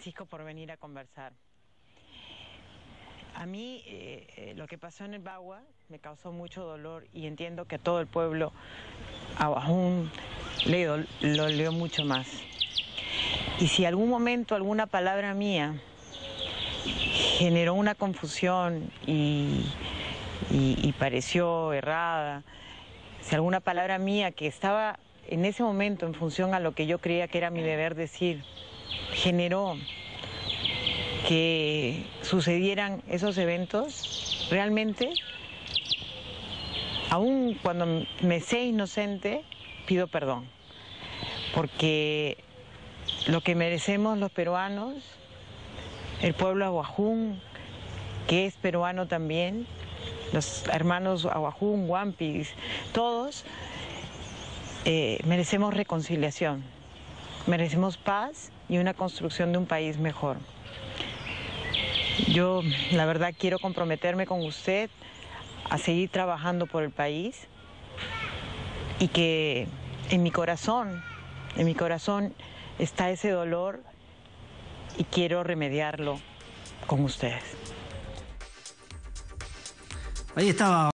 Francisco por venir a conversar. A mí eh, eh, lo que pasó en el Bagua me causó mucho dolor y entiendo que a todo el pueblo le lo leo mucho más. Y si algún momento alguna palabra mía generó una confusión y, y pareció errada, si alguna palabra mía que estaba en ese momento en función a lo que yo creía que era mi deber decir, generó que sucedieran esos eventos, realmente, aún cuando me sé inocente, pido perdón, porque lo que merecemos los peruanos, el pueblo aguajún, que es peruano también, los hermanos aguajún, guampis, todos, eh, merecemos reconciliación, merecemos paz y una construcción de un país mejor. Yo, la verdad, quiero comprometerme con usted a seguir trabajando por el país y que en mi corazón, en mi corazón está ese dolor y quiero remediarlo con ustedes. Ahí estaba.